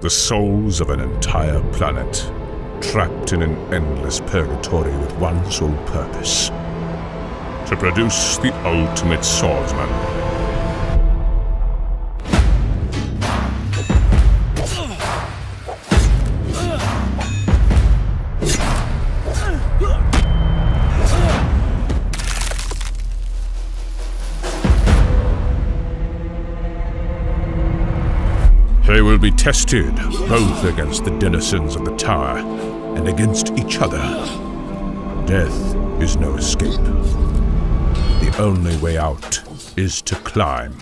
The souls of an entire planet, trapped in an endless purgatory with one sole purpose to produce the ultimate swordsman. They will be tested both against the denizens of the tower and against each other. Death is no escape. The only way out is to climb.